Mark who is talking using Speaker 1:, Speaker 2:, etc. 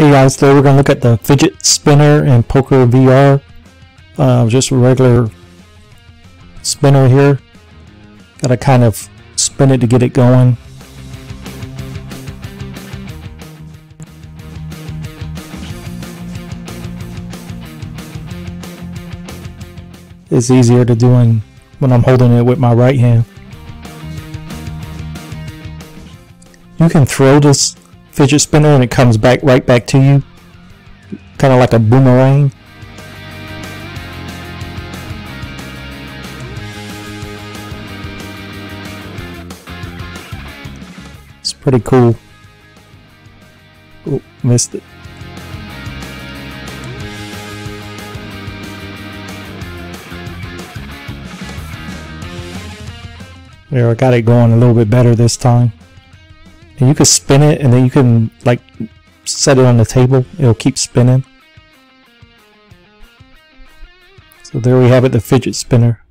Speaker 1: Okay guys, today we're going to look at the fidget spinner in Poker VR. Uh, just a regular spinner here. Got to kind of spin it to get it going. It's easier to do when I'm holding it with my right hand. You can throw this fidget spinner and it comes back right back to you. Kind of like a boomerang. It's pretty cool. Oh, missed it. There, I got it going a little bit better this time. And you can spin it and then you can like set it on the table. It'll keep spinning. So there we have it, the fidget spinner.